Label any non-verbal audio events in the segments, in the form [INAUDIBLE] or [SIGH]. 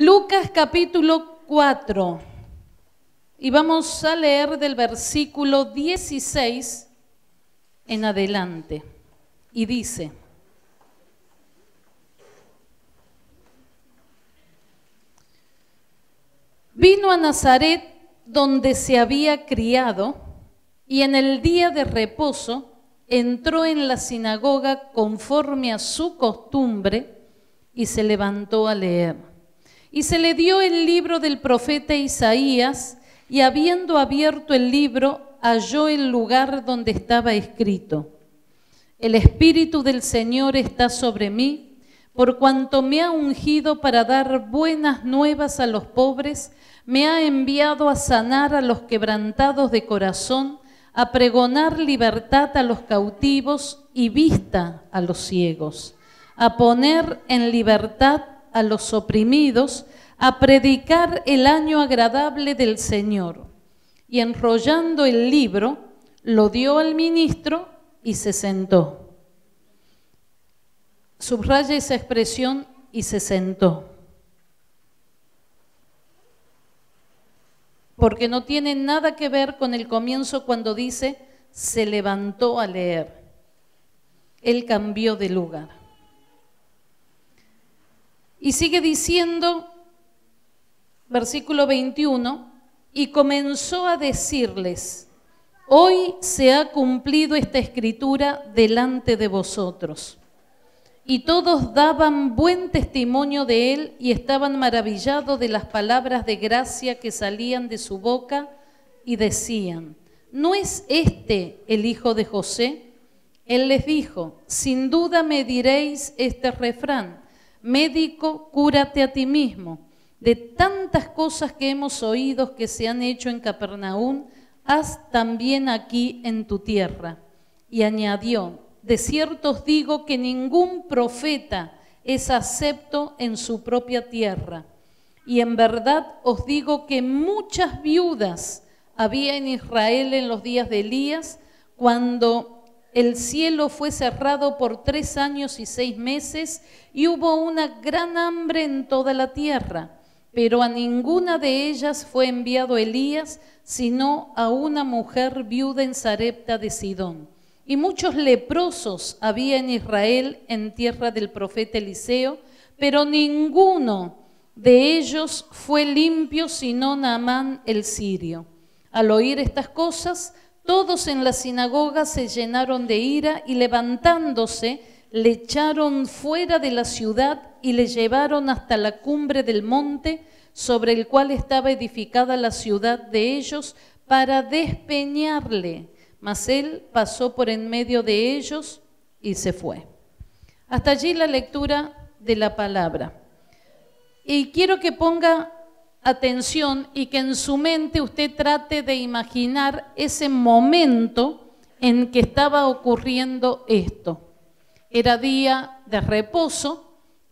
Lucas capítulo 4. Y vamos a leer del versículo 16 en adelante. Y dice, vino a Nazaret donde se había criado y en el día de reposo entró en la sinagoga conforme a su costumbre y se levantó a leer. Y se le dio el libro del profeta Isaías y habiendo abierto el libro halló el lugar donde estaba escrito. El Espíritu del Señor está sobre mí, por cuanto me ha ungido para dar buenas nuevas a los pobres, me ha enviado a sanar a los quebrantados de corazón, a pregonar libertad a los cautivos y vista a los ciegos, a poner en libertad a los oprimidos, a predicar el año agradable del Señor. Y enrollando el libro, lo dio al ministro y se sentó. Subraya esa expresión y se sentó. porque no tiene nada que ver con el comienzo cuando dice se levantó a leer. Él cambió de lugar. Y sigue diciendo, versículo 21, y comenzó a decirles, hoy se ha cumplido esta escritura delante de vosotros. Y todos daban buen testimonio de él y estaban maravillados de las palabras de gracia que salían de su boca y decían, ¿no es este el hijo de José? Él les dijo, sin duda me diréis este refrán, médico, cúrate a ti mismo. De tantas cosas que hemos oído que se han hecho en Capernaum, haz también aquí en tu tierra. Y añadió, de cierto os digo que ningún profeta es acepto en su propia tierra. Y en verdad os digo que muchas viudas había en Israel en los días de Elías, cuando el cielo fue cerrado por tres años y seis meses y hubo una gran hambre en toda la tierra. Pero a ninguna de ellas fue enviado Elías, sino a una mujer viuda en Sarepta de Sidón. Y muchos leprosos había en Israel en tierra del profeta Eliseo, pero ninguno de ellos fue limpio sino Naamán el sirio. Al oír estas cosas, todos en la sinagoga se llenaron de ira y levantándose, le echaron fuera de la ciudad y le llevaron hasta la cumbre del monte sobre el cual estaba edificada la ciudad de ellos para despeñarle mas él pasó por en medio de ellos y se fue. Hasta allí la lectura de la palabra. Y quiero que ponga atención y que en su mente usted trate de imaginar ese momento en que estaba ocurriendo esto. Era día de reposo,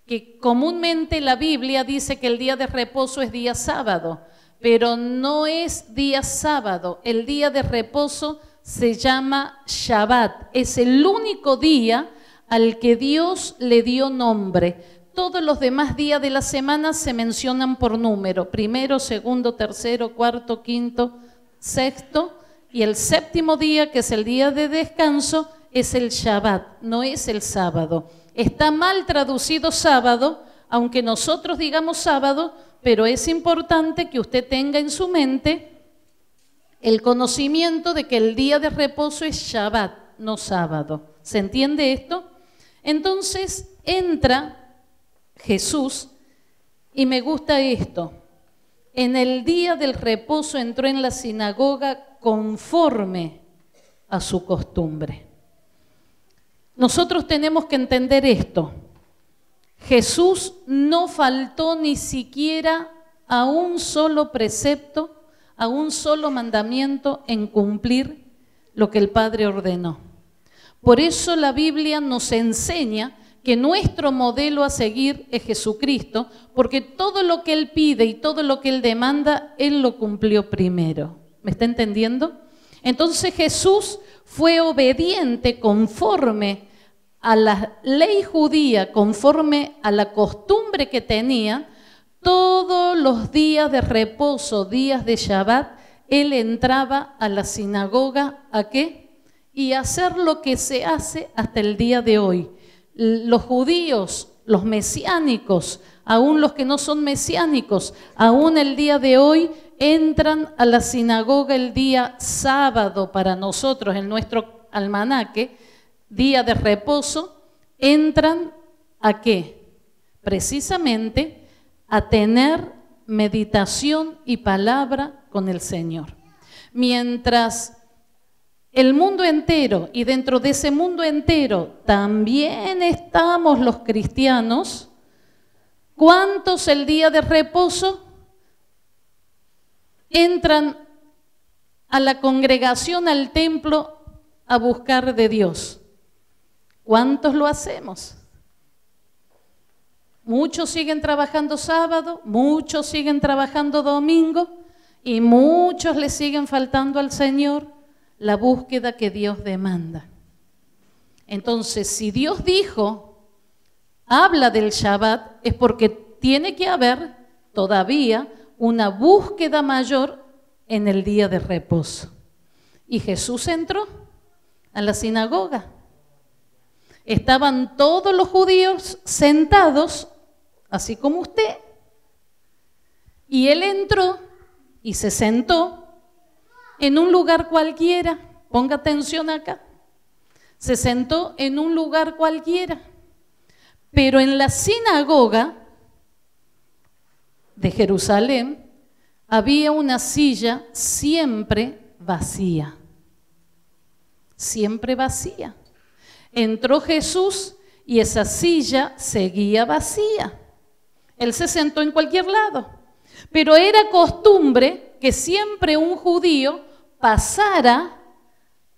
que comúnmente la Biblia dice que el día de reposo es día sábado, pero no es día sábado, el día de reposo se llama Shabbat. Es el único día al que Dios le dio nombre. Todos los demás días de la semana se mencionan por número. Primero, segundo, tercero, cuarto, quinto, sexto. Y el séptimo día, que es el día de descanso, es el Shabbat, no es el sábado. Está mal traducido sábado, aunque nosotros digamos sábado, pero es importante que usted tenga en su mente el conocimiento de que el día de reposo es Shabbat, no sábado. ¿Se entiende esto? Entonces entra Jesús y me gusta esto. En el día del reposo entró en la sinagoga conforme a su costumbre. Nosotros tenemos que entender esto. Jesús no faltó ni siquiera a un solo precepto a un solo mandamiento en cumplir lo que el Padre ordenó. Por eso la Biblia nos enseña que nuestro modelo a seguir es Jesucristo, porque todo lo que Él pide y todo lo que Él demanda, Él lo cumplió primero. ¿Me está entendiendo? Entonces Jesús fue obediente conforme a la ley judía, conforme a la costumbre que tenía, todos los días de reposo, días de Shabbat, él entraba a la sinagoga a qué? Y a hacer lo que se hace hasta el día de hoy. Los judíos, los mesiánicos, aún los que no son mesiánicos, aún el día de hoy entran a la sinagoga el día sábado para nosotros, en nuestro almanaque, día de reposo, entran a qué? Precisamente a tener meditación y palabra con el Señor. Mientras el mundo entero y dentro de ese mundo entero también estamos los cristianos, ¿cuántos el día de reposo entran a la congregación, al templo, a buscar de Dios? ¿Cuántos lo hacemos? Muchos siguen trabajando sábado, muchos siguen trabajando domingo y muchos le siguen faltando al Señor la búsqueda que Dios demanda. Entonces, si Dios dijo, habla del Shabbat, es porque tiene que haber todavía una búsqueda mayor en el día de reposo. Y Jesús entró a la sinagoga. Estaban todos los judíos sentados así como usted. Y él entró y se sentó en un lugar cualquiera. Ponga atención acá. Se sentó en un lugar cualquiera. Pero en la sinagoga de Jerusalén había una silla siempre vacía. Siempre vacía. Entró Jesús y esa silla seguía vacía. Él se sentó en cualquier lado. Pero era costumbre que siempre un judío pasara,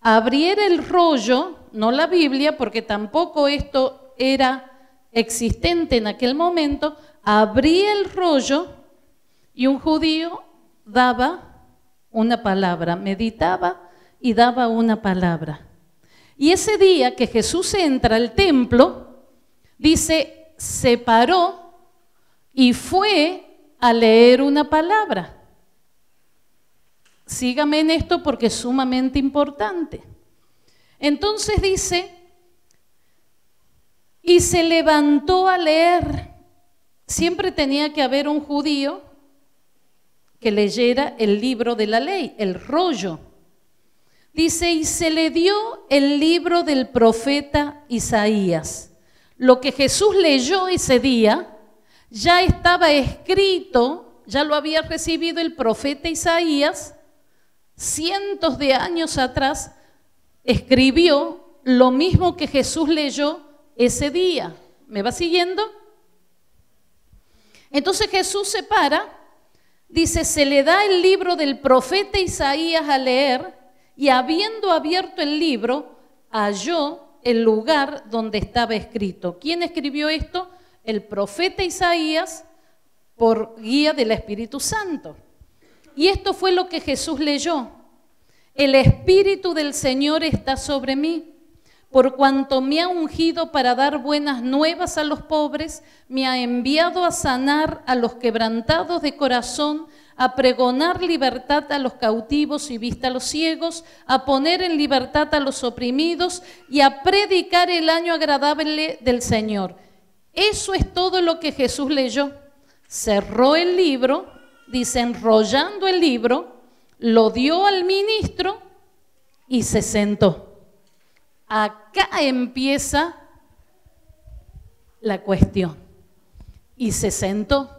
abriera el rollo, no la Biblia, porque tampoco esto era existente en aquel momento, abría el rollo y un judío daba una palabra, meditaba y daba una palabra. Y ese día que Jesús entra al templo, dice, se paró y fue a leer una palabra. Sígame en esto porque es sumamente importante. Entonces dice, y se levantó a leer. Siempre tenía que haber un judío que leyera el libro de la ley, el rollo. Dice, y se le dio el libro del profeta Isaías. Lo que Jesús leyó ese día ya estaba escrito, ya lo había recibido el profeta Isaías, cientos de años atrás, escribió lo mismo que Jesús leyó ese día. ¿Me va siguiendo? Entonces Jesús se para, dice, se le da el libro del profeta Isaías a leer y habiendo abierto el libro, halló el lugar donde estaba escrito. ¿Quién escribió esto? el profeta Isaías por guía del Espíritu Santo. Y esto fue lo que Jesús leyó. El Espíritu del Señor está sobre mí, por cuanto me ha ungido para dar buenas nuevas a los pobres, me ha enviado a sanar a los quebrantados de corazón, a pregonar libertad a los cautivos y vista a los ciegos, a poner en libertad a los oprimidos y a predicar el año agradable del Señor. Eso es todo lo que Jesús leyó. Cerró el libro, dice, enrollando el libro, lo dio al ministro y se sentó. Acá empieza la cuestión. Y se sentó.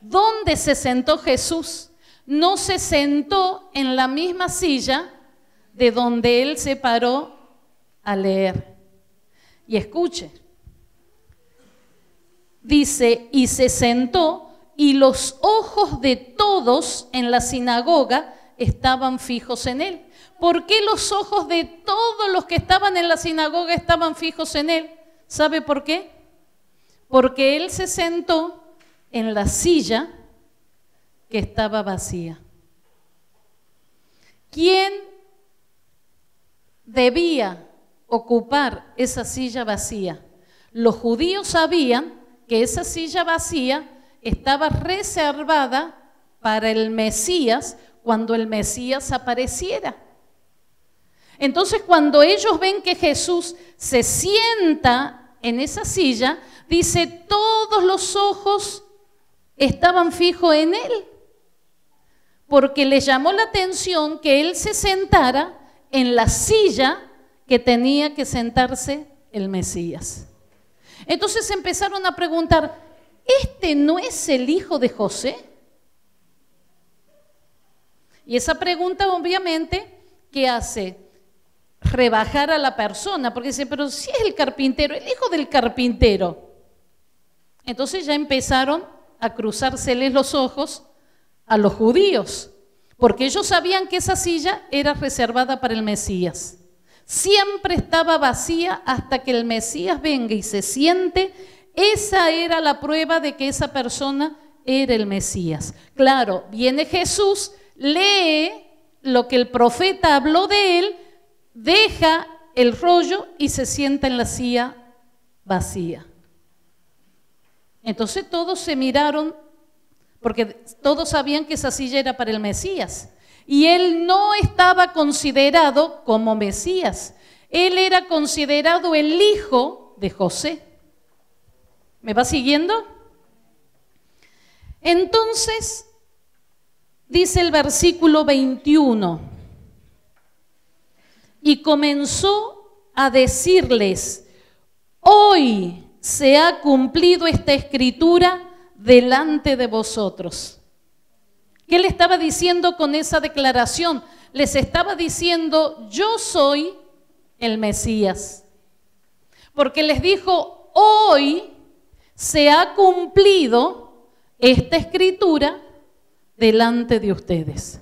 ¿Dónde se sentó Jesús? No se sentó en la misma silla de donde él se paró a leer. Y escuche, dice, y se sentó y los ojos de todos en la sinagoga estaban fijos en él. ¿Por qué los ojos de todos los que estaban en la sinagoga estaban fijos en él? ¿Sabe por qué? Porque él se sentó en la silla que estaba vacía. ¿Quién debía ocupar esa silla vacía? Los judíos sabían que esa silla vacía estaba reservada para el Mesías cuando el Mesías apareciera. Entonces cuando ellos ven que Jesús se sienta en esa silla, dice, todos los ojos estaban fijos en él, porque le llamó la atención que él se sentara en la silla que tenía que sentarse el Mesías. Entonces empezaron a preguntar, ¿este no es el hijo de José? Y esa pregunta obviamente, ¿qué hace? Rebajar a la persona, porque dice, pero si es el carpintero, el hijo del carpintero. Entonces ya empezaron a cruzárseles los ojos a los judíos, porque ellos sabían que esa silla era reservada para el Mesías. Siempre estaba vacía hasta que el Mesías venga y se siente. Esa era la prueba de que esa persona era el Mesías. Claro, viene Jesús, lee lo que el profeta habló de él, deja el rollo y se sienta en la silla vacía. Entonces todos se miraron, porque todos sabían que esa silla era para el Mesías. Y él no estaba considerado como Mesías. Él era considerado el hijo de José. ¿Me va siguiendo? Entonces, dice el versículo 21, y comenzó a decirles, hoy se ha cumplido esta escritura delante de vosotros. ¿Qué le estaba diciendo con esa declaración? Les estaba diciendo, yo soy el Mesías. Porque les dijo, hoy se ha cumplido esta escritura delante de ustedes.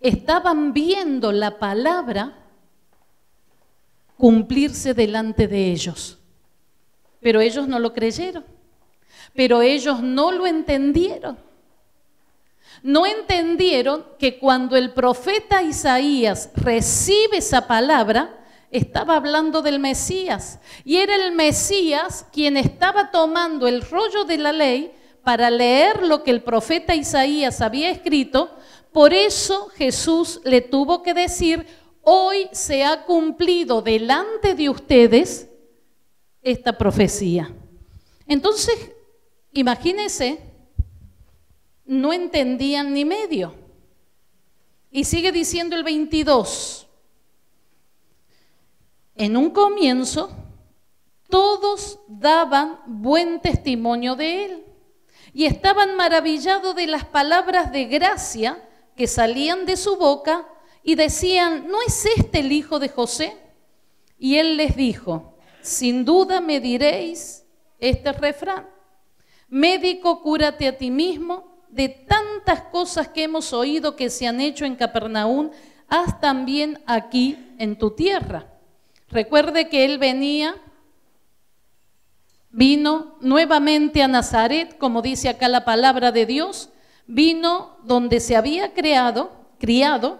Estaban viendo la palabra cumplirse delante de ellos, pero ellos no lo creyeron, pero ellos no lo entendieron no entendieron que cuando el profeta Isaías recibe esa palabra, estaba hablando del Mesías. Y era el Mesías quien estaba tomando el rollo de la ley para leer lo que el profeta Isaías había escrito. Por eso Jesús le tuvo que decir, hoy se ha cumplido delante de ustedes esta profecía. Entonces, imagínense no entendían ni medio. Y sigue diciendo el 22. En un comienzo, todos daban buen testimonio de él y estaban maravillados de las palabras de gracia que salían de su boca y decían, ¿no es este el hijo de José? Y él les dijo, sin duda me diréis este refrán, médico, cúrate a ti mismo de tantas cosas que hemos oído que se han hecho en Capernaum, haz también aquí en tu tierra. Recuerde que él venía, vino nuevamente a Nazaret, como dice acá la palabra de Dios, vino donde se había creado, criado,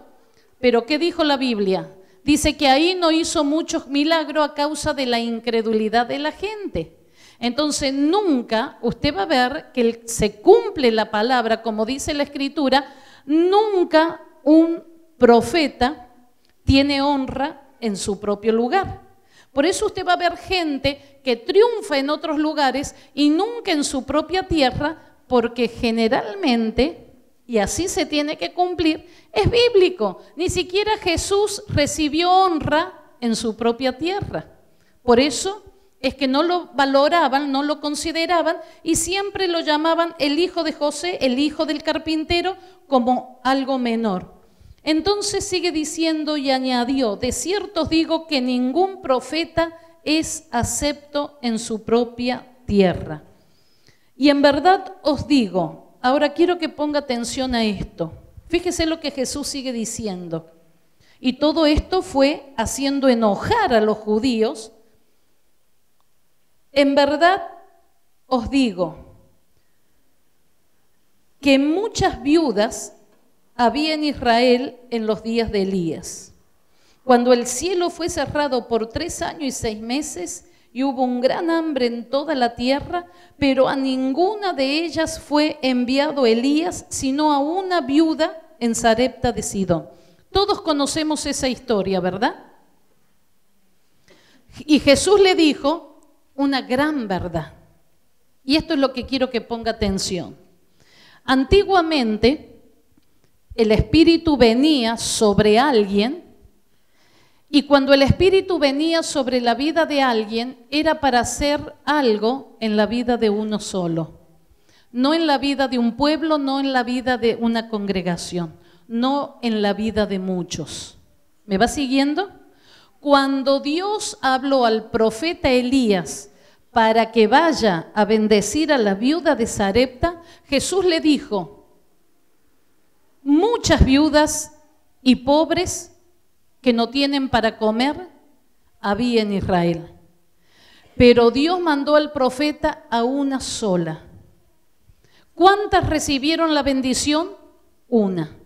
pero ¿qué dijo la Biblia? Dice que ahí no hizo muchos milagros a causa de la incredulidad de la gente. Entonces nunca usted va a ver que se cumple la palabra, como dice la escritura, nunca un profeta tiene honra en su propio lugar. Por eso usted va a ver gente que triunfa en otros lugares y nunca en su propia tierra, porque generalmente, y así se tiene que cumplir, es bíblico. Ni siquiera Jesús recibió honra en su propia tierra. Por eso es que no lo valoraban, no lo consideraban y siempre lo llamaban el hijo de José, el hijo del carpintero, como algo menor. Entonces sigue diciendo y añadió, de cierto os digo que ningún profeta es acepto en su propia tierra. Y en verdad os digo, ahora quiero que ponga atención a esto. Fíjese lo que Jesús sigue diciendo. Y todo esto fue haciendo enojar a los judíos en verdad os digo que muchas viudas había en Israel en los días de Elías, cuando el cielo fue cerrado por tres años y seis meses y hubo un gran hambre en toda la tierra, pero a ninguna de ellas fue enviado Elías, sino a una viuda en Sarepta de Sidón. Todos conocemos esa historia, ¿verdad? Y Jesús le dijo una gran verdad. Y esto es lo que quiero que ponga atención. Antiguamente, el Espíritu venía sobre alguien y cuando el Espíritu venía sobre la vida de alguien era para hacer algo en la vida de uno solo. No en la vida de un pueblo, no en la vida de una congregación, no en la vida de muchos. ¿Me va siguiendo? Cuando Dios habló al profeta Elías para que vaya a bendecir a la viuda de Sarepta, Jesús le dijo, muchas viudas y pobres que no tienen para comer había en Israel. Pero Dios mandó al profeta a una sola. ¿Cuántas recibieron la bendición? Una.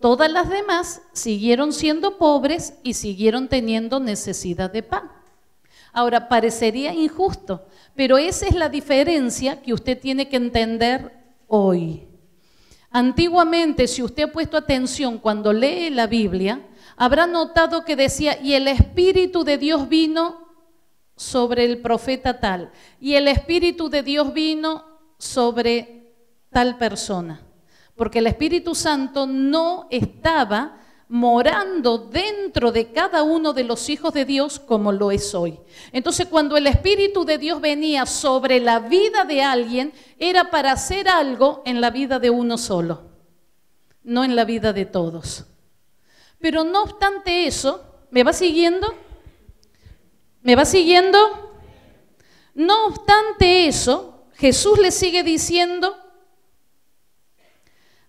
Todas las demás siguieron siendo pobres y siguieron teniendo necesidad de pan. Ahora, parecería injusto, pero esa es la diferencia que usted tiene que entender hoy. Antiguamente, si usted ha puesto atención cuando lee la Biblia, habrá notado que decía, y el Espíritu de Dios vino sobre el profeta tal, y el Espíritu de Dios vino sobre tal persona, porque el Espíritu Santo no estaba morando dentro de cada uno de los hijos de Dios como lo es hoy. Entonces cuando el Espíritu de Dios venía sobre la vida de alguien, era para hacer algo en la vida de uno solo, no en la vida de todos. Pero no obstante eso, ¿me va siguiendo? ¿Me va siguiendo? No obstante eso, Jesús le sigue diciendo,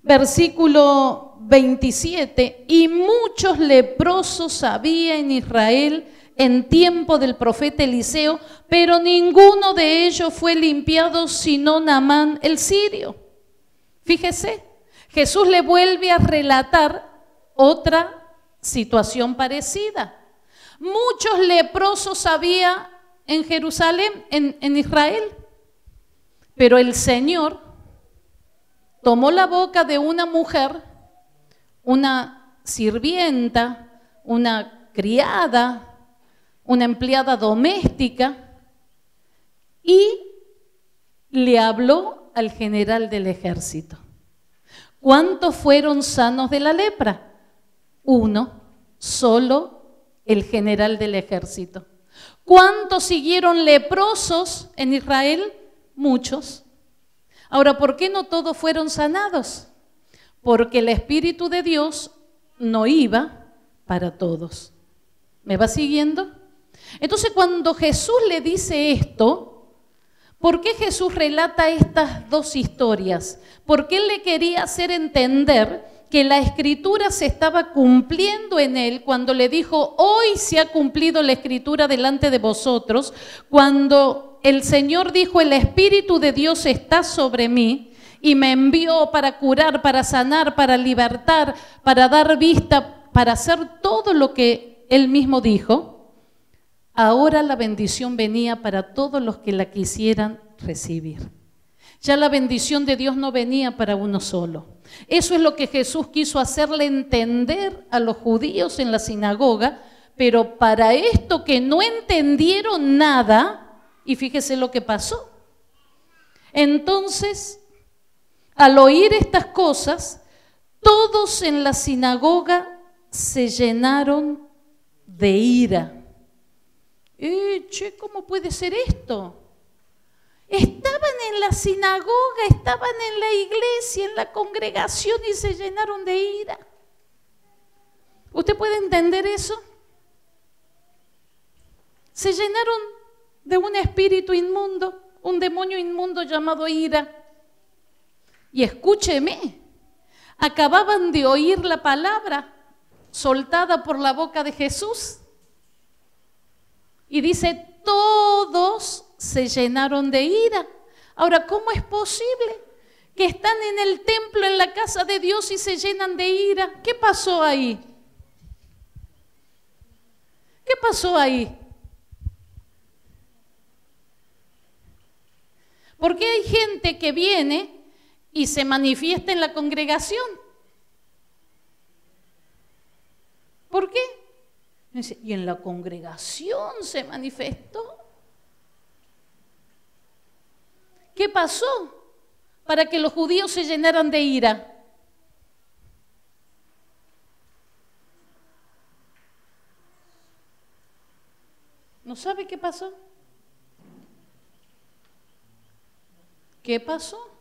versículo 27, y muchos leprosos había en Israel en tiempo del profeta Eliseo, pero ninguno de ellos fue limpiado sino Namán el sirio. Fíjese, Jesús le vuelve a relatar otra situación parecida. Muchos leprosos había en Jerusalén, en, en Israel, pero el Señor tomó la boca de una mujer, una sirvienta, una criada, una empleada doméstica, y le habló al general del ejército. ¿Cuántos fueron sanos de la lepra? Uno, solo el general del ejército. ¿Cuántos siguieron leprosos en Israel? Muchos. Ahora, ¿por qué no todos fueron sanados? Porque el Espíritu de Dios no iba para todos. ¿Me va siguiendo? Entonces, cuando Jesús le dice esto, ¿por qué Jesús relata estas dos historias? Porque Él le quería hacer entender que la escritura se estaba cumpliendo en él cuando le dijo, hoy se ha cumplido la escritura delante de vosotros, cuando el Señor dijo, el Espíritu de Dios está sobre mí y me envió para curar, para sanar, para libertar, para dar vista, para hacer todo lo que él mismo dijo, ahora la bendición venía para todos los que la quisieran recibir. Ya la bendición de Dios no venía para uno solo. Eso es lo que Jesús quiso hacerle entender a los judíos en la sinagoga, pero para esto que no entendieron nada, y fíjese lo que pasó. Entonces, al oír estas cosas, todos en la sinagoga se llenaron de ira. Eh, che, ¿cómo puede ser esto? Estaban en la sinagoga, estaban en la iglesia, en la congregación y se llenaron de ira. ¿Usted puede entender eso? Se llenaron de un espíritu inmundo, un demonio inmundo llamado ira. Y escúcheme, acababan de oír la palabra soltada por la boca de Jesús. Y dice, todos se llenaron de ira. Ahora, ¿cómo es posible que están en el templo, en la casa de Dios y se llenan de ira? ¿Qué pasó ahí? ¿Qué pasó ahí? ¿Por qué hay gente que viene y se manifiesta en la congregación? ¿Por qué? Y en la congregación se manifestó. ¿Qué pasó para que los judíos se llenaran de ira? ¿No sabe qué pasó? ¿Qué pasó?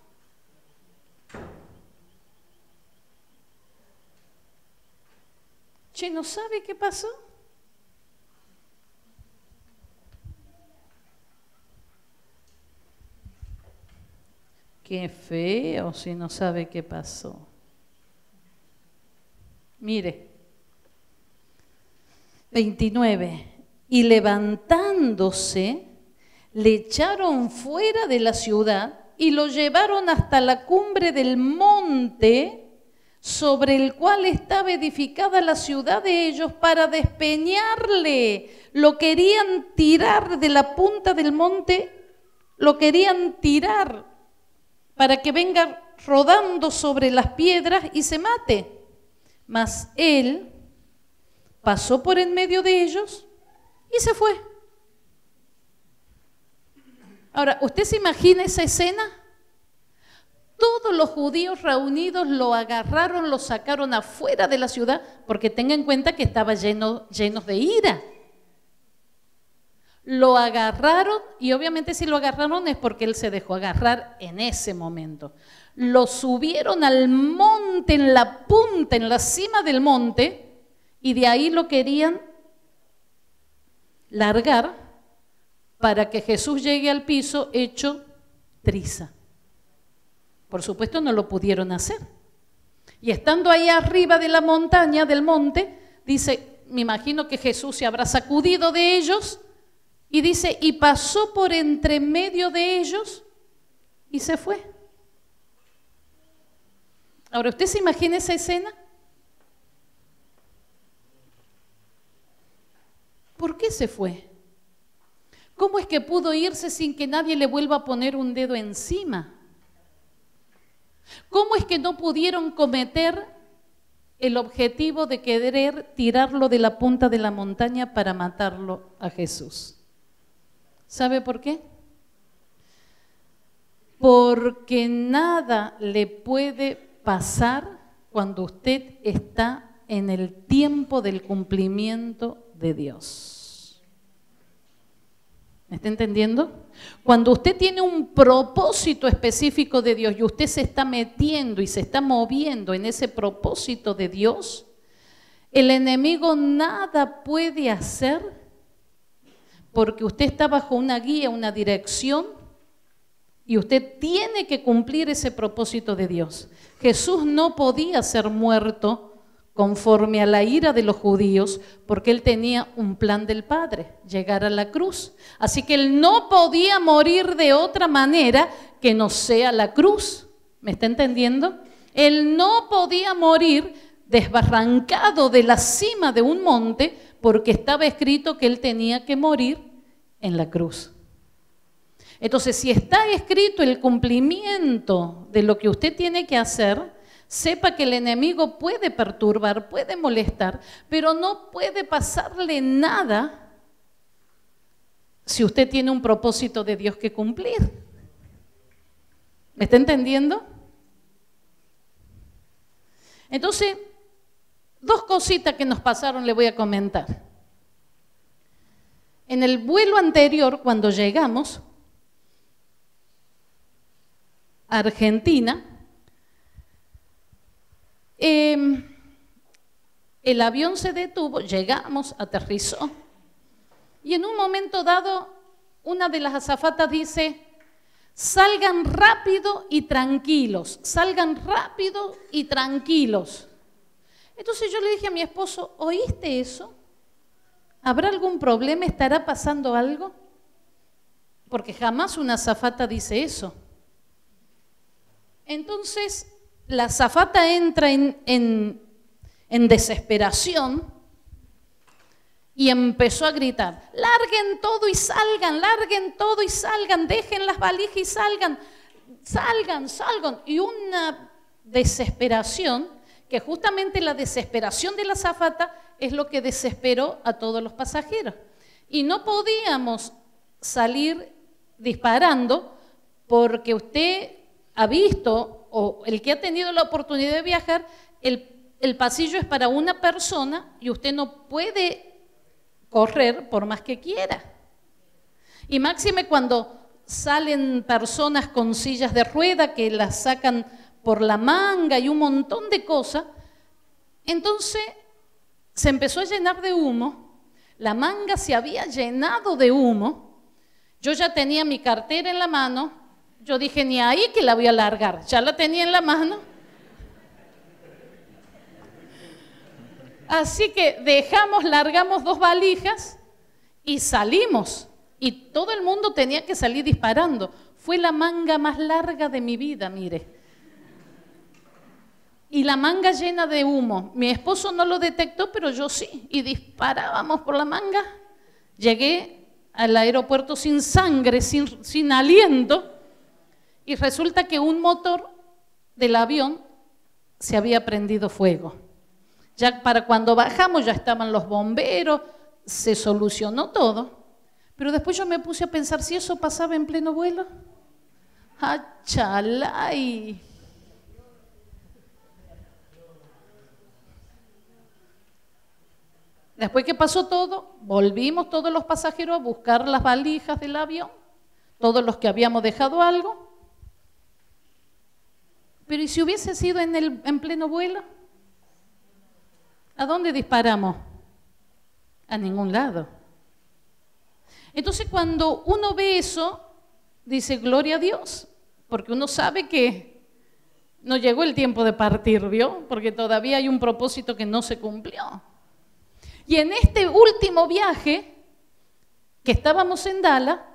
Che, ¿no sabe qué pasó? Qué feo si no sabe qué pasó. Mire, 29. Y levantándose, le echaron fuera de la ciudad y lo llevaron hasta la cumbre del monte sobre el cual estaba edificada la ciudad de ellos para despeñarle. Lo querían tirar de la punta del monte, lo querían tirar para que venga rodando sobre las piedras y se mate. Mas él pasó por en medio de ellos y se fue. Ahora, ¿usted se imagina esa escena? Todos los judíos reunidos lo agarraron, lo sacaron afuera de la ciudad, porque tenga en cuenta que estaba lleno, llenos de ira. Lo agarraron y obviamente si lo agarraron es porque él se dejó agarrar en ese momento. Lo subieron al monte, en la punta, en la cima del monte, y de ahí lo querían largar para que Jesús llegue al piso hecho triza. Por supuesto no lo pudieron hacer. Y estando ahí arriba de la montaña, del monte, dice, me imagino que Jesús se habrá sacudido de ellos y dice, y pasó por entre medio de ellos y se fue. Ahora, ¿usted se imagina esa escena? ¿Por qué se fue? ¿Cómo es que pudo irse sin que nadie le vuelva a poner un dedo encima? ¿Cómo es que no pudieron cometer el objetivo de querer tirarlo de la punta de la montaña para matarlo a Jesús? ¿Sabe por qué? Porque nada le puede pasar cuando usted está en el tiempo del cumplimiento de Dios. ¿Me está entendiendo? Cuando usted tiene un propósito específico de Dios y usted se está metiendo y se está moviendo en ese propósito de Dios, el enemigo nada puede hacer porque usted está bajo una guía, una dirección, y usted tiene que cumplir ese propósito de Dios. Jesús no podía ser muerto conforme a la ira de los judíos, porque él tenía un plan del Padre, llegar a la cruz. Así que él no podía morir de otra manera que no sea la cruz. ¿Me está entendiendo? Él no podía morir desbarrancado de la cima de un monte porque estaba escrito que él tenía que morir en la cruz. Entonces, si está escrito el cumplimiento de lo que usted tiene que hacer, sepa que el enemigo puede perturbar, puede molestar, pero no puede pasarle nada si usted tiene un propósito de Dios que cumplir. ¿Me está entendiendo? Entonces, Dos cositas que nos pasaron le voy a comentar. En el vuelo anterior, cuando llegamos a Argentina, em, el avión se detuvo, llegamos, aterrizó, y en un momento dado, una de las azafatas dice, salgan rápido y tranquilos, salgan rápido y tranquilos. Entonces yo le dije a mi esposo, ¿oíste eso? ¿Habrá algún problema? ¿Estará pasando algo? Porque jamás una zafata dice eso. Entonces la zafata entra en, en desesperación y empezó a gritar, larguen todo y salgan, larguen todo y salgan, dejen las valijas y salgan, salgan, salgan. Y una desesperación, que justamente la desesperación de la zafata es lo que desesperó a todos los pasajeros. Y no podíamos salir disparando porque usted ha visto, o el que ha tenido la oportunidad de viajar, el, pasillo es para una persona y usted no puede correr por más que quiera. Y máxime cuando salen personas con sillas de rueda que las sacan por la manga y un montón de cosas, entonces se empezó a llenar de humo, la manga se había llenado de humo, yo ya tenía mi cartera en la mano, yo dije, ni ahí que la voy a largar, ya la tenía en la mano. Así que dejamos, largamos dos valijas y salimos. Y todo el mundo tenía que salir disparando. Fue la manga más larga de mi vida, mire. Y la manga llena de humo. Mi esposo no lo detectó, pero yo sí. Y disparábamos por la manga. Llegué al aeropuerto sin sangre, sin, sin aliento. Y resulta que un motor del avión se había prendido fuego. Ya para cuando bajamos ya estaban los bomberos, se solucionó todo. Pero después yo me puse a pensar si eso pasaba en pleno vuelo. ¡Achalay! Después que pasó todo, volvimos todos los pasajeros a buscar las valijas del avión, todos los que habíamos dejado algo. Pero ¿y si hubiese sido en, el, en pleno vuelo? ¿A dónde disparamos? A ningún lado. Entonces cuando uno ve eso, dice, gloria a Dios, porque uno sabe que no llegó el tiempo de partir, ¿vio? Porque todavía hay un propósito que no se cumplió. Y en este último viaje, que estábamos en Dala,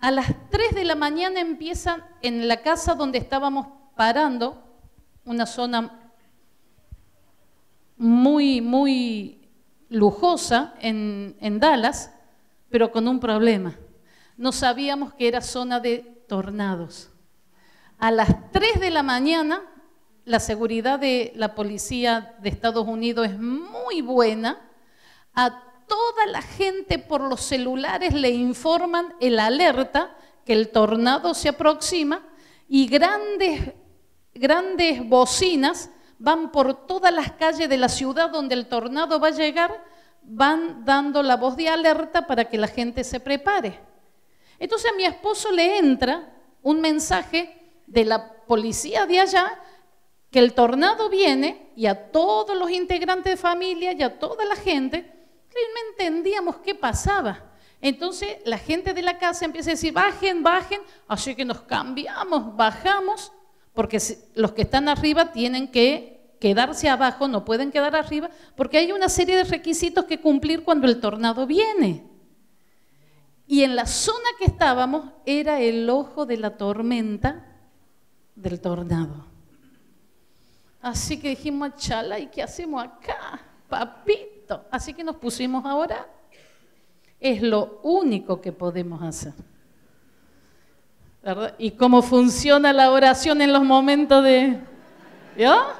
a las 3 de la mañana empiezan en la casa donde estábamos parando, una zona muy, muy lujosa en, Dallas, pero con un problema. No sabíamos que era zona de tornados. A las 3 de la mañana, la seguridad de la policía de Estados Unidos es muy buena. Toda la gente por los celulares le informan el alerta que el tornado se aproxima y grandes, grandes bocinas van por todas las calles de la ciudad donde el tornado va a llegar, van dando la voz de alerta para que la gente se prepare. Entonces a mi esposo le entra un mensaje de la policía de allá que el tornado viene y a todos los integrantes de familia y a toda la gente, no entendíamos qué pasaba. Entonces la gente de la casa empieza a decir, bajen, bajen, así que nos cambiamos, bajamos porque los que están arriba tienen que quedarse abajo, no pueden quedar arriba, porque hay una serie de requisitos que cumplir cuando el tornado viene. Y en la zona que estábamos era el ojo de la tormenta del tornado. Así que dijimos, chala, ¿y qué hacemos acá? Papito. Así que nos pusimos a orar. Es lo único que podemos hacer. ¿Y cómo funciona la oración en los momentos de... ¿Yo?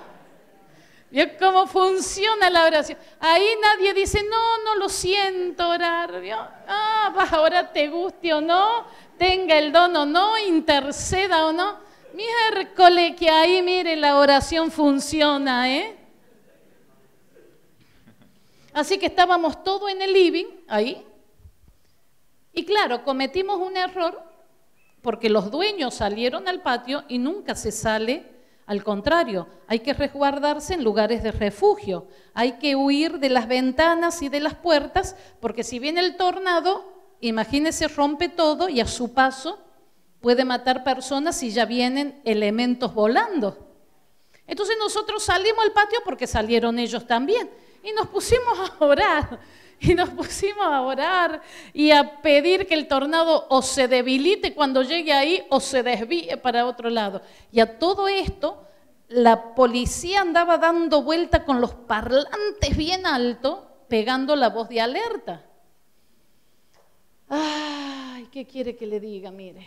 ¿Vio cómo funciona la oración? Ahí nadie dice, no, no lo siento orar. ¿Vio? Ah, vas ahora te guste o no, tenga el don o no, interceda o no. Miércoles que ahí, mire, la oración funciona, ¿eh? Así que estábamos todos en el living, ahí. Y claro, cometimos un error porque los dueños salieron al patio y nunca se sale, al contrario, hay que resguardarse en lugares de refugio, hay que huir de las ventanas y de las puertas, porque si viene el tornado, imagínese, rompe todo y a su paso puede matar personas si ya vienen elementos volando. Entonces nosotros salimos al patio porque salieron ellos también y nos pusimos a orar [LAUGHS] y nos pusimos a orar y a pedir que el tornado o se debilite cuando llegue ahí o se desvíe para otro lado. Y a todo esto, la policía andaba dando vuelta con los parlantes bien alto pegando la voz de alerta. Ay, ¿qué quiere que le diga? Mire,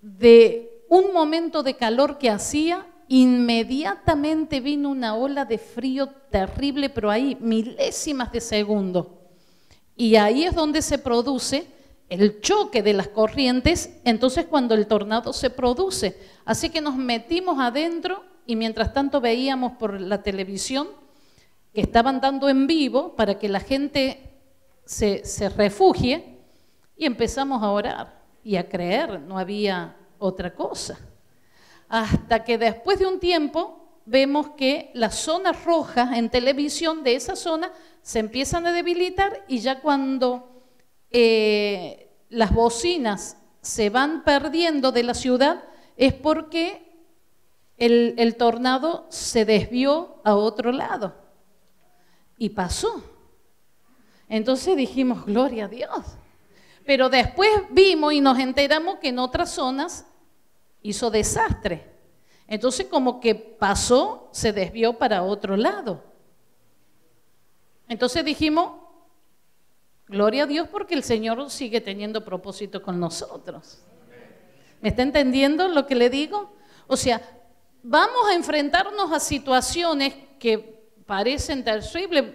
de un momento de calor que hacía, inmediatamente vino una ola de frío terrible, pero ahí milésimas de segundo. Y ahí es donde se produce el choque de las corrientes, entonces cuando el tornado se produce. Así que nos metimos adentro y mientras tanto veíamos por la televisión que estaban dando en vivo para que la gente se, se refugie y empezamos a orar y a creer, no había otra cosa. Hasta que después de un tiempo vemos que las zonas rojas en televisión de esa zona se empiezan a debilitar y ya cuando eh, las bocinas se van perdiendo de la ciudad es porque el, el tornado se desvió a otro lado y pasó. Entonces dijimos, gloria a Dios. Pero después vimos y nos enteramos que en otras zonas hizo desastre. Entonces como que pasó, se desvió para otro lado. Entonces dijimos, gloria a Dios porque el Señor sigue teniendo propósito con nosotros. ¿Me está entendiendo lo que le digo? O sea, vamos a enfrentarnos a situaciones que parecen terribles,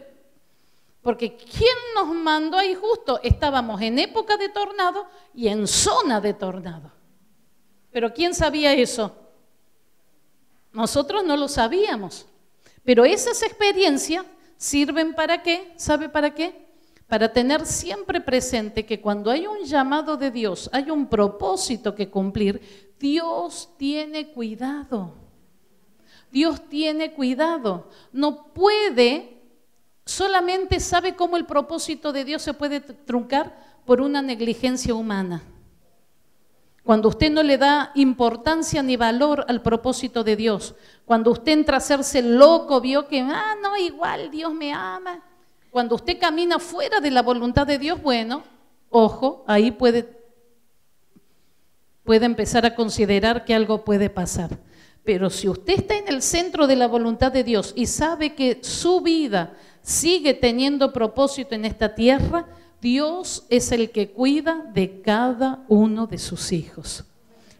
porque ¿quién nos mandó ahí justo? Estábamos en época de tornado y en zona de tornado. Pero ¿quién sabía eso? Nosotros no lo sabíamos. Pero esas experiencias sirven para qué? ¿Sabe para qué? Para tener siempre presente que cuando hay un llamado de Dios, hay un propósito que cumplir, Dios tiene cuidado. Dios tiene cuidado. No puede, solamente sabe cómo el propósito de Dios se puede truncar por una negligencia humana. Cuando usted no le da importancia ni valor al propósito de Dios, cuando usted entra a hacerse loco, vio que, ah, no, igual Dios me ama. Cuando usted camina fuera de la voluntad de Dios, bueno, ojo, ahí puede, puede empezar a considerar que algo puede pasar. Pero si usted está en el centro de la voluntad de Dios y sabe que su vida sigue teniendo propósito en esta tierra, Dios es el que cuida de cada uno de sus hijos.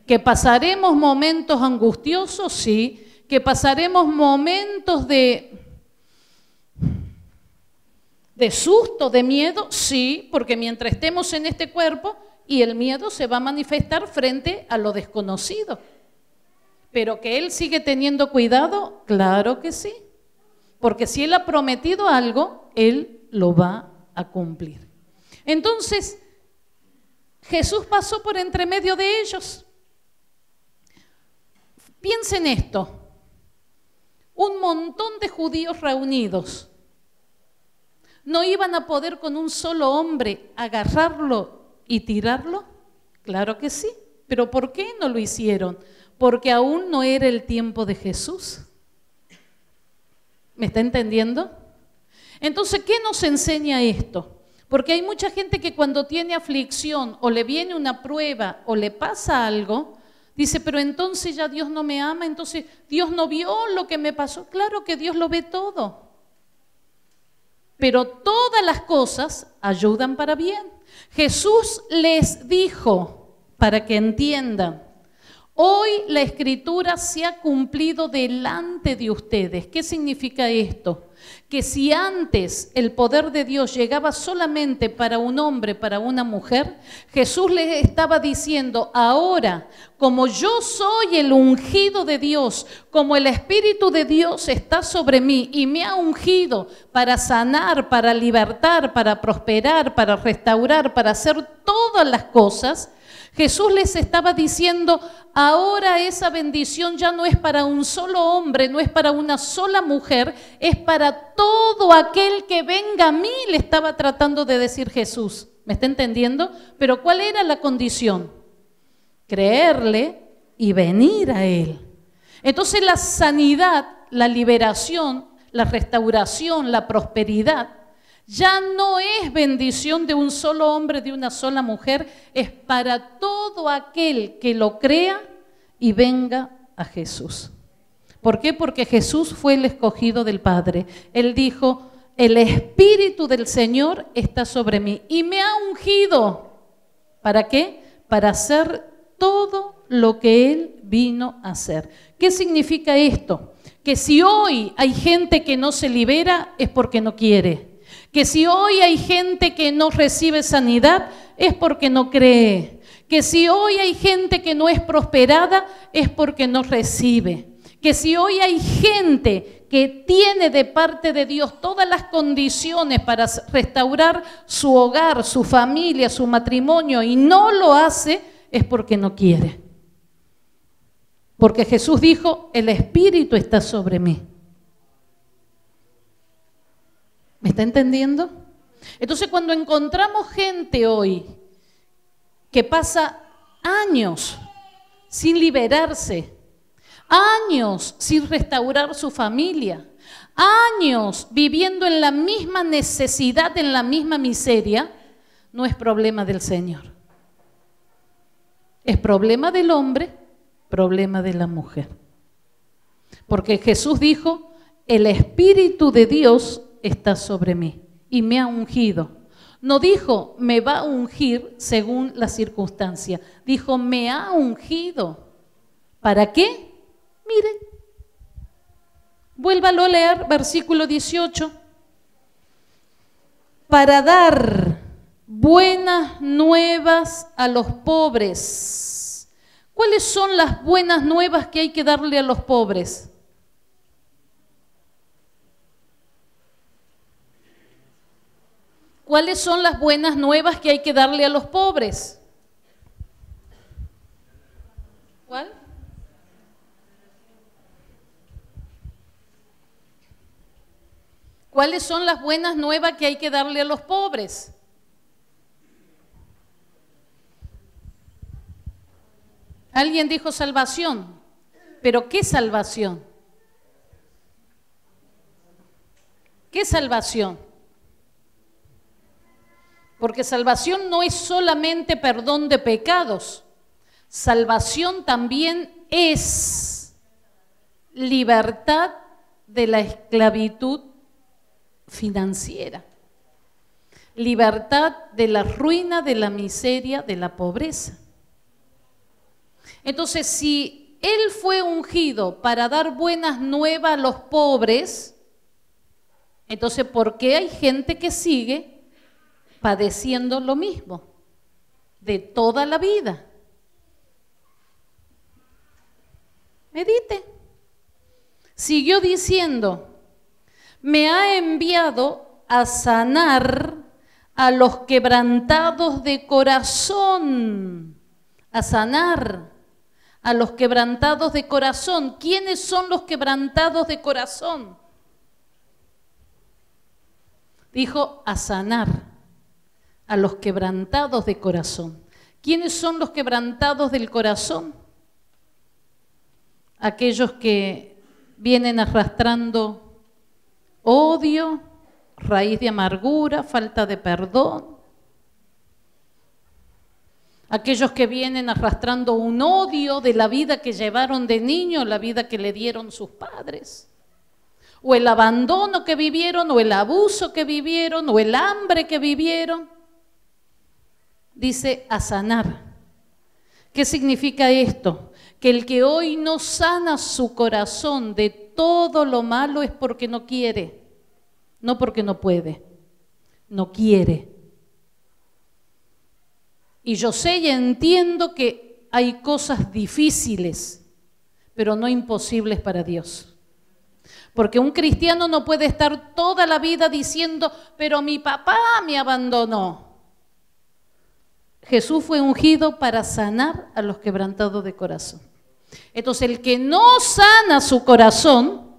Que pasaremos momentos angustiosos, sí. Que pasaremos momentos de, de susto, de miedo, sí, porque mientras estemos en este cuerpo y el miedo se va a manifestar frente a lo desconocido. Pero que Él sigue teniendo cuidado, claro que sí. Porque si Él ha prometido algo, Él lo va a cumplir. Entonces, Jesús pasó por entre medio de ellos. Piensen esto, un montón de judíos reunidos. ¿No iban a poder con un solo hombre agarrarlo y tirarlo? Claro que sí, pero ¿por qué no lo hicieron? Porque aún no era el tiempo de Jesús. ¿Me está entendiendo? Entonces, ¿qué nos enseña esto? Porque hay mucha gente que cuando tiene aflicción o le viene una prueba o le pasa algo, dice, pero entonces ya Dios no me ama, entonces Dios no vio lo que me pasó. Claro que Dios lo ve todo. Pero todas las cosas ayudan para bien. Jesús les dijo, para que entiendan, hoy la escritura se ha cumplido delante de ustedes. ¿Qué significa esto? Que si antes el poder de Dios llegaba solamente para un hombre, para una mujer, Jesús les estaba diciendo, ahora, como yo soy el ungido de Dios, como el Espíritu de Dios está sobre mí y me ha ungido para sanar, para libertar, para prosperar, para restaurar, para hacer todas las cosas, Jesús les estaba diciendo, ahora esa bendición ya no es para un solo hombre, no es para una sola mujer, es para todo aquel que venga a mí, le estaba tratando de decir Jesús. ¿Me está entendiendo? Pero ¿cuál era la condición? Creerle y venir a Él. Entonces la sanidad, la liberación, la restauración, la prosperidad, ya no es bendición de un solo hombre, de una sola mujer, es para todo aquel que lo crea y venga a Jesús. ¿Por qué? Porque Jesús fue el escogido del Padre. Él dijo, el Espíritu del Señor está sobre mí y me ha ungido. ¿Para qué? Para hacer todo lo que Él vino a hacer. ¿Qué significa esto? Que si hoy hay gente que no se libera es porque no quiere. Que si hoy hay gente que no recibe sanidad es porque no cree. Que si hoy hay gente que no es prosperada es porque no recibe. Que si hoy hay gente que tiene de parte de Dios todas las condiciones para restaurar su hogar, su familia, su matrimonio y no lo hace, es porque no quiere. Porque Jesús dijo, el Espíritu está sobre mí. ¿Me está entendiendo? Entonces cuando encontramos gente hoy que pasa años sin liberarse, años sin restaurar su familia, años viviendo en la misma necesidad, en la misma miseria, no es problema del Señor. Es problema del hombre problema de la mujer. Porque Jesús dijo, el Espíritu de Dios está sobre mí y me ha ungido. No dijo, me va a ungir según la circunstancia. Dijo, me ha ungido. ¿Para qué? Mire, vuélvalo a leer, versículo 18. Para dar buenas nuevas a los pobres ¿Cuáles son las buenas nuevas que hay que darle a los pobres? ¿Cuáles son las buenas nuevas que hay que darle a los pobres? ¿Cuál? ¿Cuáles son las buenas nuevas que hay que darle a los pobres? Alguien dijo salvación, pero ¿qué salvación? ¿Qué salvación? Porque salvación no es solamente perdón de pecados, salvación también es libertad de la esclavitud financiera, libertad de la ruina, de la miseria, de la pobreza. Entonces, si Él fue ungido para dar buenas nuevas a los pobres, entonces, ¿por qué hay gente que sigue padeciendo lo mismo de toda la vida? Medite. Siguió diciendo, me ha enviado a sanar a los quebrantados de corazón, a sanar a los quebrantados de corazón. ¿Quiénes son los quebrantados de corazón? Dijo a sanar a los quebrantados de corazón. ¿Quiénes son los quebrantados del corazón? Aquellos que vienen arrastrando odio, raíz de amargura, falta de perdón, aquellos que vienen arrastrando un odio de la vida que llevaron de niño, la vida que le dieron sus padres, o el abandono que vivieron, o el abuso que vivieron, o el hambre que vivieron. Dice a sanar. ¿Qué significa esto? Que el que hoy no sana su corazón de todo lo malo es porque no quiere, no porque no puede, no quiere. Y yo sé y entiendo que hay cosas difíciles, pero no imposibles para Dios. Porque un cristiano no puede estar toda la vida diciendo, pero mi papá me abandonó. Jesús fue ungido para sanar a los quebrantados de corazón. Entonces el que no sana su corazón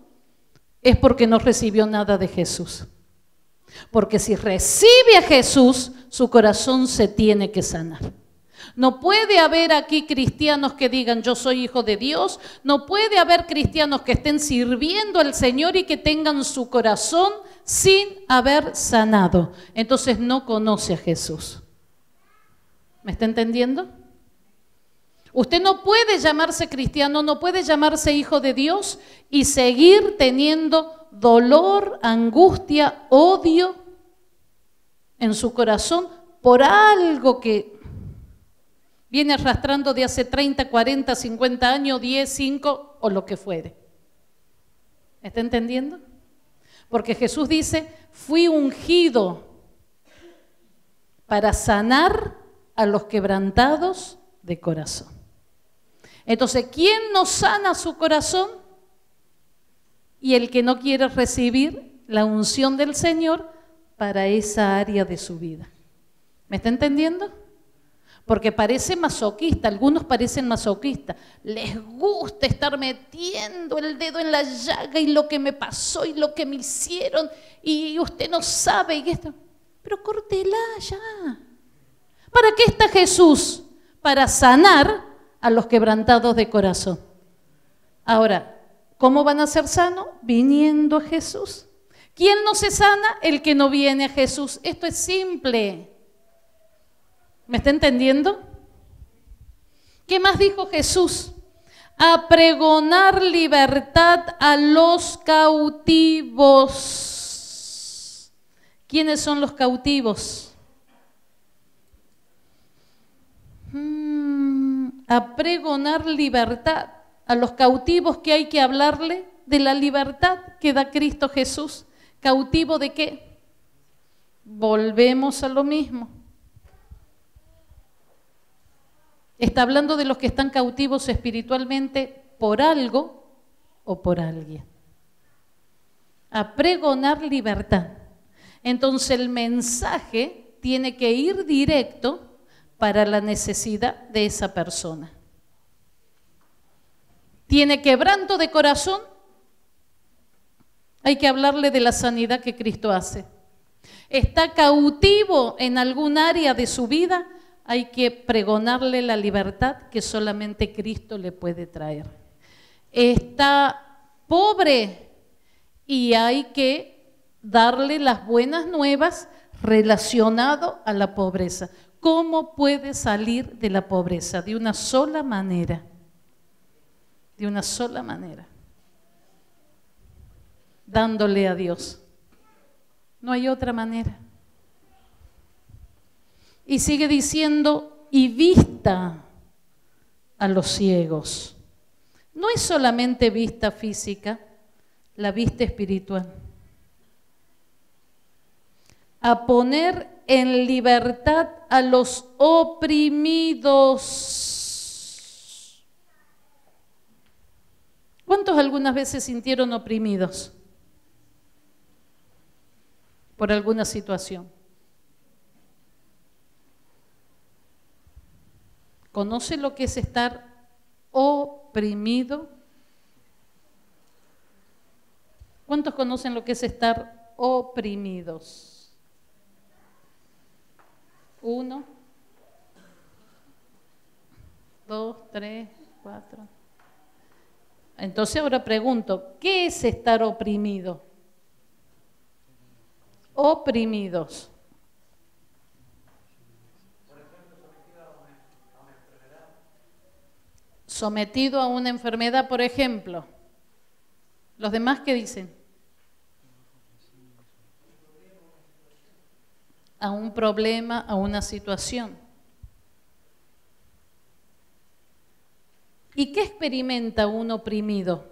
es porque no recibió nada de Jesús. Porque si recibe a Jesús, su corazón se tiene que sanar. No puede haber aquí cristianos que digan yo soy hijo de Dios. No puede haber cristianos que estén sirviendo al Señor y que tengan su corazón sin haber sanado. Entonces no conoce a Jesús. ¿Me está entendiendo? Usted no puede llamarse cristiano, no puede llamarse hijo de Dios y seguir teniendo dolor, angustia, odio en su corazón por algo que viene arrastrando de hace 30, 40, 50 años, 10, 5 o lo que fuere. ¿Me está entendiendo? Porque Jesús dice, fui ungido para sanar a los quebrantados de corazón. Entonces, ¿quién nos sana su corazón? Y el que no quiere recibir la unción del Señor para esa área de su vida. ¿Me está entendiendo? Porque parece masoquista, algunos parecen masoquistas. Les gusta estar metiendo el dedo en la llaga y lo que me pasó y lo que me hicieron y usted no sabe y esto. Pero córtela ya. ¿Para qué está Jesús? Para sanar a los quebrantados de corazón. Ahora, ¿cómo van a ser sanos? Viniendo a Jesús. ¿Quién no se sana? El que no viene a Jesús. Esto es simple. ¿Me está entendiendo? ¿Qué más dijo Jesús? A pregonar libertad a los cautivos. ¿Quiénes son los cautivos? A pregonar libertad a los cautivos que hay que hablarle de la libertad que da Cristo Jesús. ¿Cautivo de qué? Volvemos a lo mismo. Está hablando de los que están cautivos espiritualmente por algo o por alguien. A pregonar libertad. Entonces el mensaje tiene que ir directo para la necesidad de esa persona. Tiene quebranto de corazón, hay que hablarle de la sanidad que Cristo hace. Está cautivo en algún área de su vida, hay que pregonarle la libertad que solamente Cristo le puede traer. Está pobre y hay que darle las buenas nuevas relacionado a la pobreza. ¿Cómo puede salir de la pobreza? De una sola manera. De una sola manera. Dándole a Dios. No hay otra manera. Y sigue diciendo, y vista a los ciegos. No es solamente vista física, la vista espiritual. A poner en libertad a los oprimidos. ¿Cuántos algunas veces sintieron oprimidos por alguna situación? ¿Conoce lo que es estar oprimido? ¿Cuántos conocen lo que es estar oprimidos? Uno, dos, tres, cuatro. Entonces ahora pregunto, ¿qué es estar oprimido? Oprimidos. sometido a una enfermedad, por ejemplo. ¿Los demás qué dicen? A un problema, a una situación. ¿Y qué experimenta un oprimido?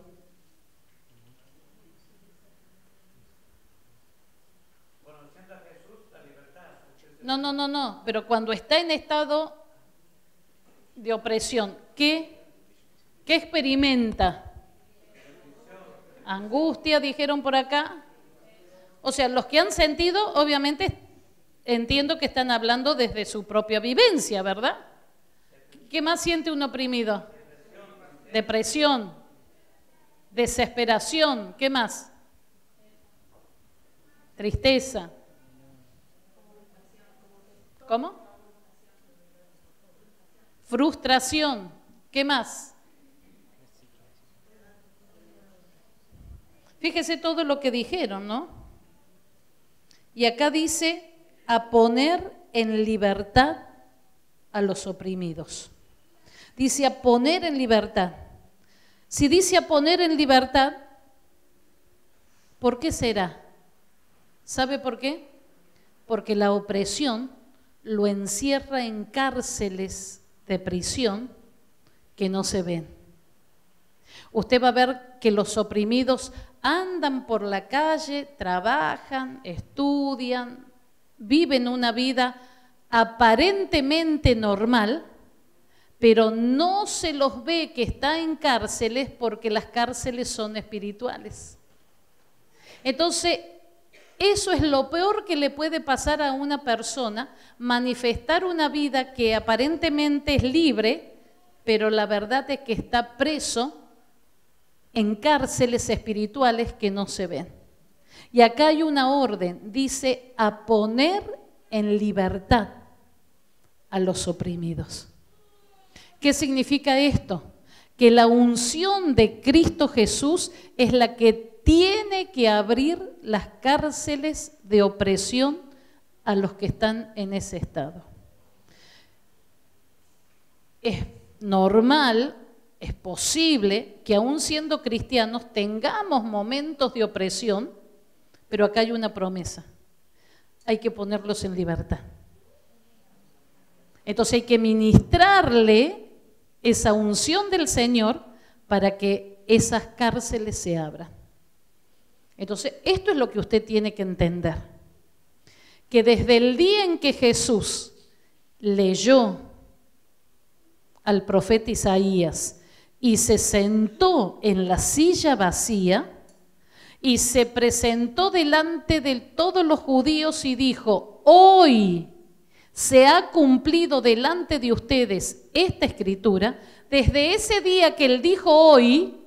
No, no, no, no, pero cuando está en estado de opresión, ¿qué ¿Qué experimenta? Angustia, dijeron por acá. O sea, los que han sentido, obviamente, entiendo que están hablando desde su propia vivencia, ¿verdad? ¿Qué más siente un oprimido? Depresión, desesperación, ¿qué más? Tristeza. ¿Cómo? Frustración, ¿qué más? Fíjese todo lo que dijeron, ¿no? Y acá dice a poner en libertad a los oprimidos. Dice a poner en libertad. Si dice a poner en libertad, ¿Por qué será? ¿Sabe por qué? Porque la opresión lo encierra en cárceles de prisión que no se ven. Usted va a ver que los oprimidos andan por la calle, trabajan, estudian, viven una vida aparentemente normal, pero no se los ve que están en cárceles porque las cárceles son espirituales. Entonces, eso es lo peor que le puede pasar a una persona, manifestar una vida que aparentemente es libre, pero la verdad es que está preso en cárceles espirituales que no se ven. Y acá hay una orden, dice, a poner en libertad a los oprimidos. ¿Qué significa esto? Que la unción de Cristo Jesús es la que tiene que abrir las cárceles de opresión a los que están en ese estado. Es normal, es posible que aún siendo cristianos tengamos momentos de opresión, pero acá hay una promesa. Hay que ponerlos en libertad. Entonces hay que ministrarle esa unción del Señor para que esas cárceles se abran. Entonces, esto es lo que usted tiene que entender. Que desde el día en que Jesús leyó al profeta Isaías y se sentó en la silla vacía y se presentó delante de todos los judíos y dijo, hoy se ha cumplido delante de ustedes esta escritura, desde ese día que él dijo hoy,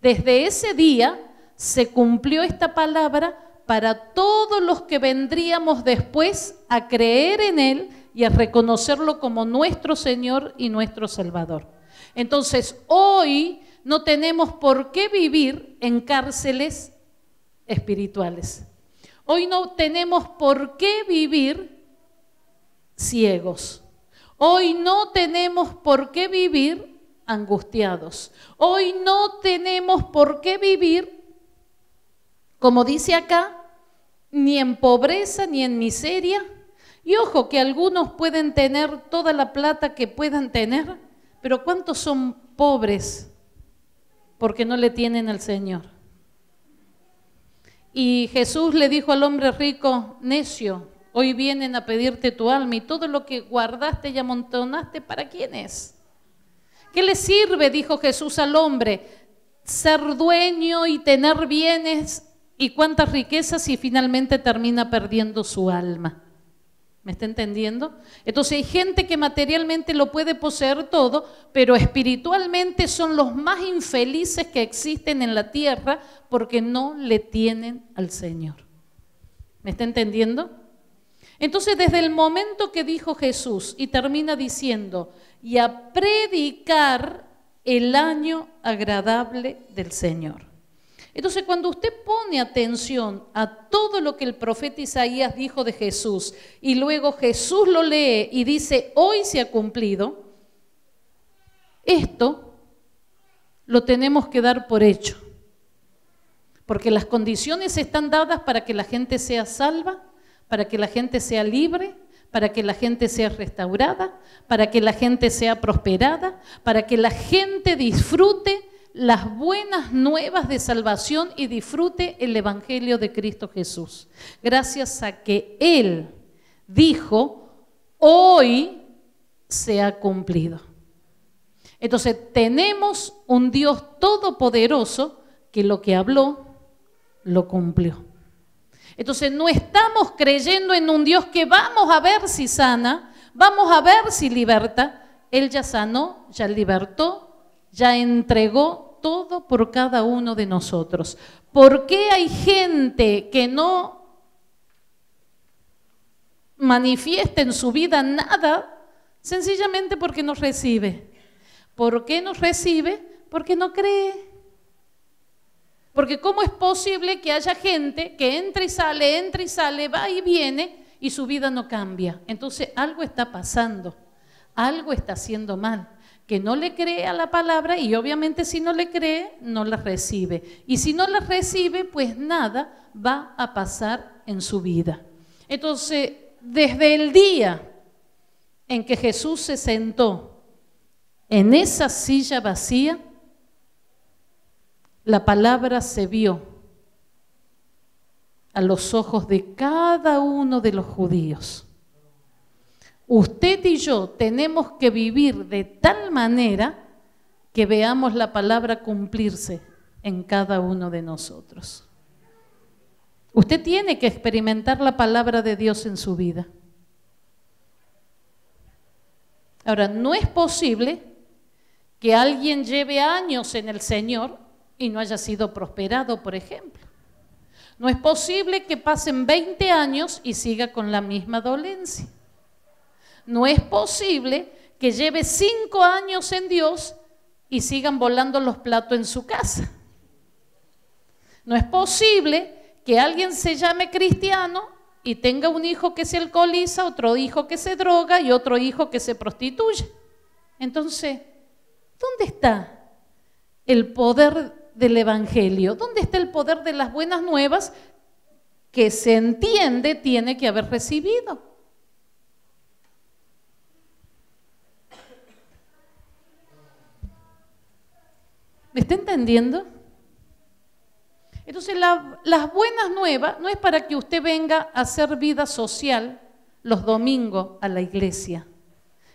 desde ese día se cumplió esta palabra para todos los que vendríamos después a creer en Él y a reconocerlo como nuestro Señor y nuestro Salvador. Entonces, hoy no tenemos por qué vivir en cárceles espirituales. Hoy no tenemos por qué vivir ciegos. Hoy no tenemos por qué vivir angustiados. Hoy no tenemos por qué vivir, como dice acá, ni en pobreza ni en miseria. Y ojo que algunos pueden tener toda la plata que puedan tener, pero ¿cuántos son pobres porque no le tienen al Señor? Y Jesús le dijo al hombre rico, necio, Hoy vienen a pedirte tu alma y todo lo que guardaste y amontonaste, ¿para quién es? ¿Qué le sirve, dijo Jesús al hombre, ser dueño y tener bienes y cuántas riquezas si finalmente termina perdiendo su alma? ¿Me está entendiendo? Entonces hay gente que materialmente lo puede poseer todo, pero espiritualmente son los más infelices que existen en la tierra porque no le tienen al Señor. ¿Me está entendiendo? Entonces, desde el momento que dijo Jesús y termina diciendo, y a predicar el año agradable del Señor. Entonces, cuando usted pone atención a todo lo que el profeta Isaías dijo de Jesús y luego Jesús lo lee y dice, hoy se ha cumplido, esto lo tenemos que dar por hecho. Porque las condiciones están dadas para que la gente sea salva, para que la gente sea libre, para que la gente sea restaurada, para que la gente sea prosperada, para que la gente disfrute las buenas nuevas de salvación y disfrute el Evangelio de Cristo Jesús. Gracias a que Él dijo, hoy se ha cumplido. Entonces tenemos un Dios todopoderoso que lo que habló, lo cumplió. Entonces no estamos creyendo en un Dios que vamos a ver si sana, vamos a ver si liberta. Él ya sanó, ya libertó, ya entregó todo por cada uno de nosotros. ¿Por qué hay gente que no manifiesta en su vida nada? Sencillamente porque no recibe. ¿Por qué no recibe? Porque no cree. Porque ¿cómo es posible que haya gente que entra y sale, entra y sale, va y viene y su vida no cambia? Entonces algo está pasando, algo está haciendo mal. Que no le cree a la palabra y obviamente si no le cree, no la recibe. Y si no la recibe, pues nada va a pasar en su vida. Entonces, desde el día en que Jesús se sentó en esa silla vacía, la palabra se vio a los ojos de cada uno de los judíos. Usted y yo tenemos que vivir de tal manera que veamos la palabra cumplirse en cada uno de nosotros. Usted tiene que experimentar la palabra de Dios en su vida. Ahora, no es posible que alguien lleve años en el Señor y no haya sido prosperado, por ejemplo. No es posible que pasen 20 años y siga con la misma dolencia. No es posible que lleve 5 años en Dios y sigan volando los platos en su casa. No es posible que alguien se llame cristiano y tenga un hijo que se alcoholiza, otro hijo que se droga y otro hijo que se prostituye. Entonces, ¿dónde está el poder del Evangelio? ¿Dónde está el poder de las buenas nuevas que se entiende tiene que haber recibido? ¿Me está entendiendo? Entonces, las buenas nuevas no es para que usted venga a hacer vida social los domingos a la iglesia.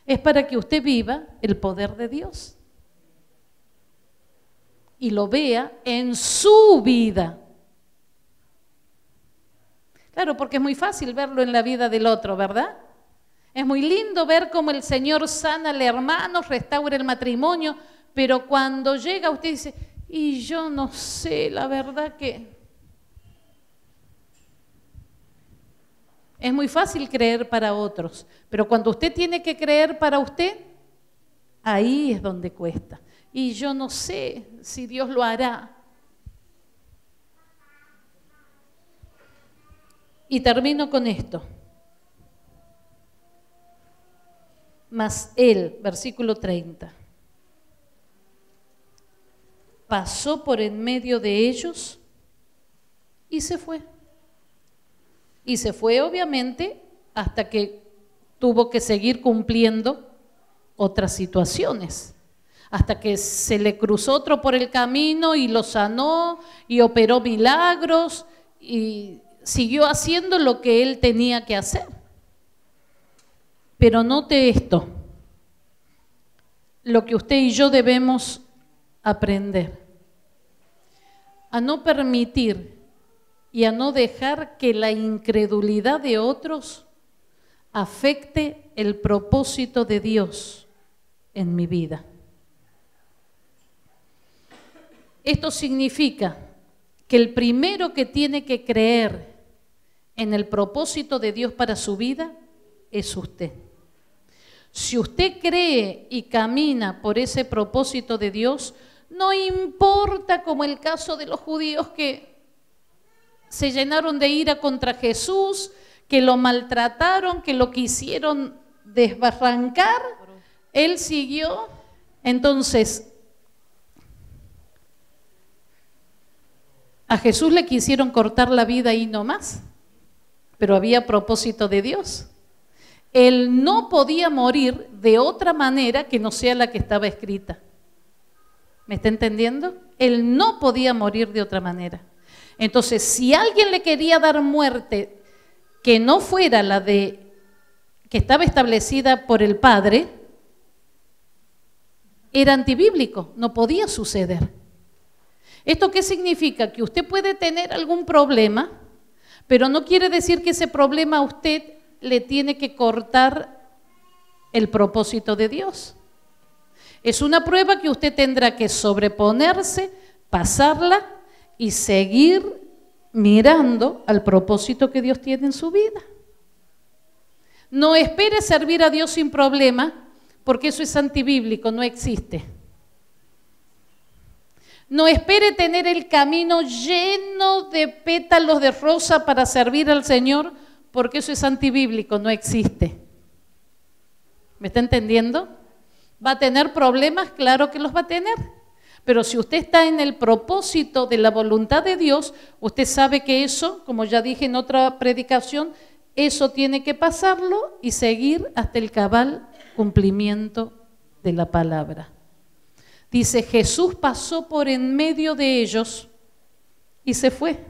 Es para que usted viva el poder de Dios y lo vea en su vida. Claro, porque es muy fácil verlo en la vida del otro, ¿verdad? Es muy lindo ver cómo el Señor sana al hermano, restaura el matrimonio, pero cuando llega usted dice, y yo no sé, la verdad que... Es muy fácil creer para otros, pero cuando usted tiene que creer para usted, ahí es donde cuesta y yo no sé si Dios lo hará. Y termino con esto. Mas él, versículo 30, pasó por en medio de ellos y se fue. Y se fue obviamente hasta que tuvo que seguir cumpliendo otras situaciones hasta que se le cruzó otro por el camino y lo sanó y operó milagros y siguió haciendo lo que él tenía que hacer. Pero note esto, lo que usted y yo debemos aprender, a no permitir y a no dejar que la incredulidad de otros afecte el propósito de Dios en mi vida. Esto significa que el primero que tiene que creer en el propósito de Dios para su vida es usted. Si usted cree y camina por ese propósito de Dios, no importa como el caso de los judíos que se llenaron de ira contra Jesús, que lo maltrataron, que lo quisieron desbarrancar, él siguió. Entonces, A Jesús le quisieron cortar la vida y no más, pero había propósito de Dios. Él no podía morir de otra manera que no sea la que estaba escrita. ¿Me está entendiendo? Él no podía morir de otra manera. Entonces, si alguien le quería dar muerte que no fuera la de que estaba establecida por el Padre, era antibíblico, no podía suceder. ¿Esto qué significa? Que usted puede tener algún problema, pero no quiere decir que ese problema a usted le tiene que cortar el propósito de Dios. Es una prueba que usted tendrá que sobreponerse, pasarla y seguir mirando al propósito que Dios tiene en su vida. No espere servir a Dios sin problema, porque eso es antibíblico, no existe. No espere tener el camino lleno de pétalos de rosa para servir al Señor, porque eso es antibíblico, no existe. ¿Me está entendiendo? ¿Va a tener problemas? Claro que los va a tener. Pero si usted está en el propósito de la voluntad de Dios, usted sabe que eso, como ya dije en otra predicación, eso tiene que pasarlo y seguir hasta el cabal cumplimiento de la palabra. Dice, Jesús pasó por en medio de ellos y se fue.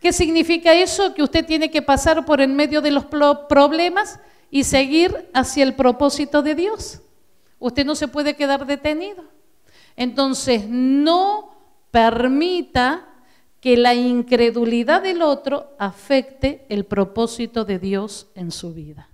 ¿Qué significa eso? Que usted tiene que pasar por en medio de los problemas y seguir hacia el propósito de Dios. Usted no se puede quedar detenido. Entonces, no permita que la incredulidad del otro afecte el propósito de Dios en su vida.